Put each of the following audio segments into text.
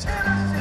Tennessee.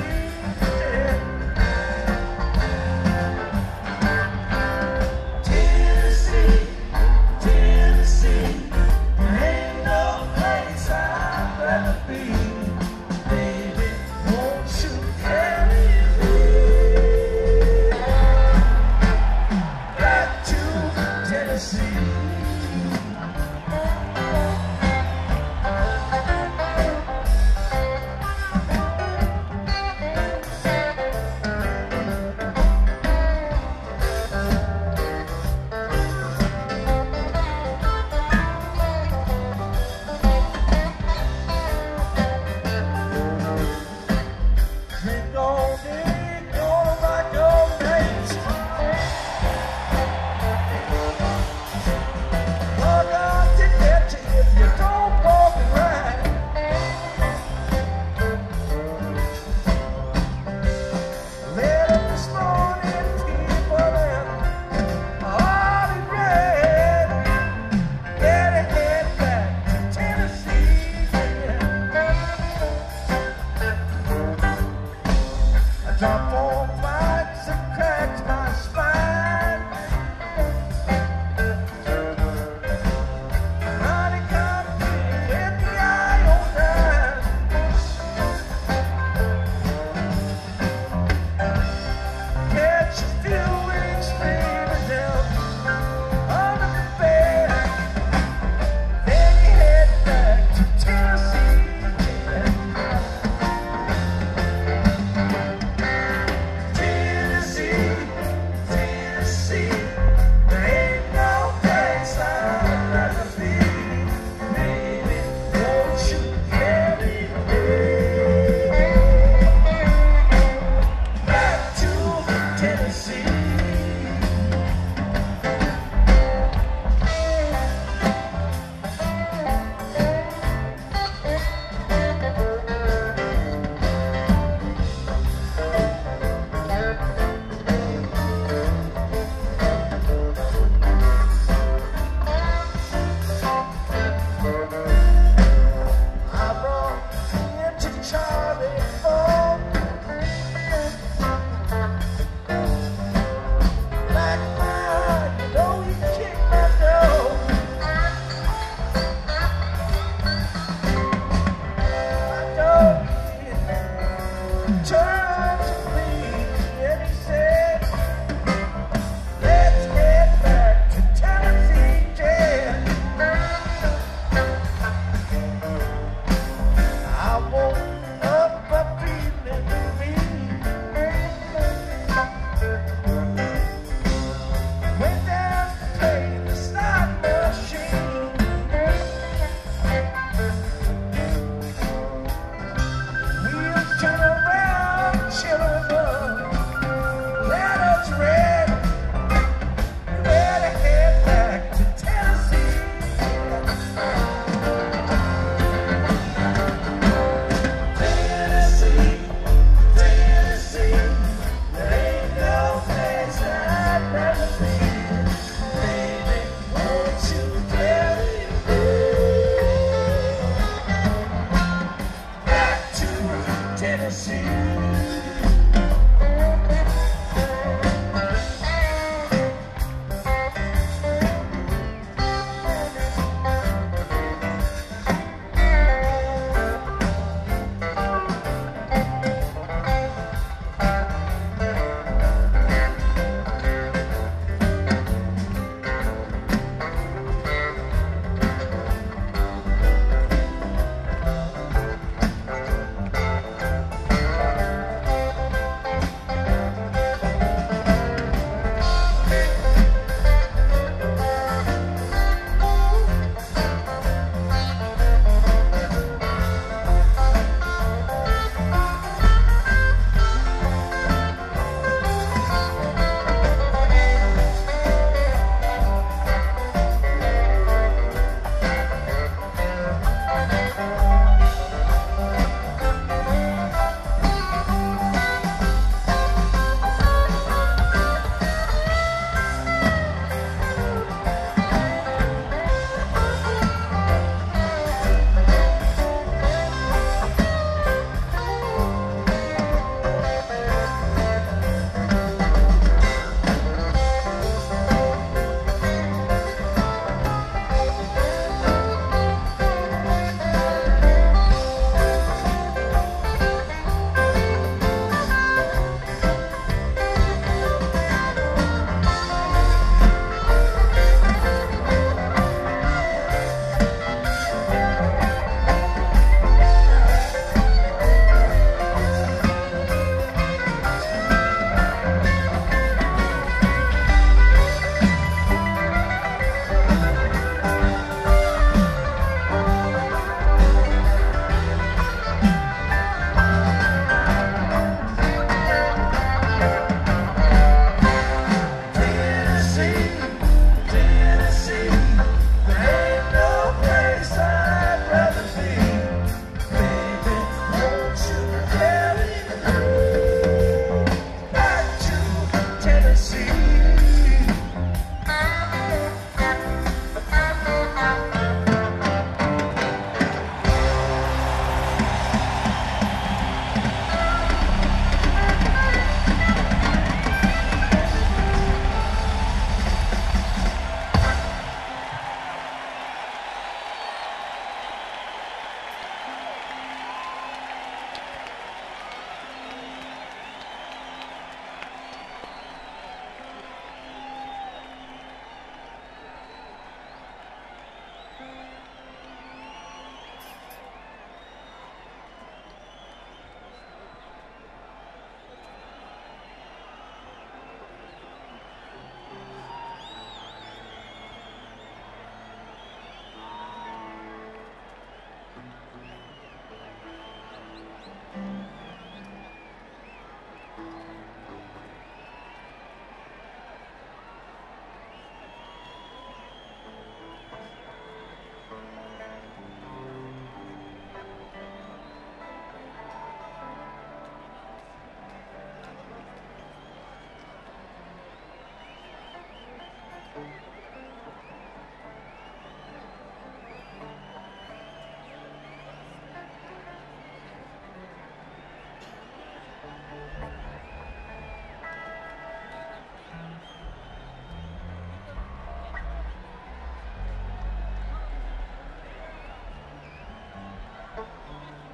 church.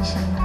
I.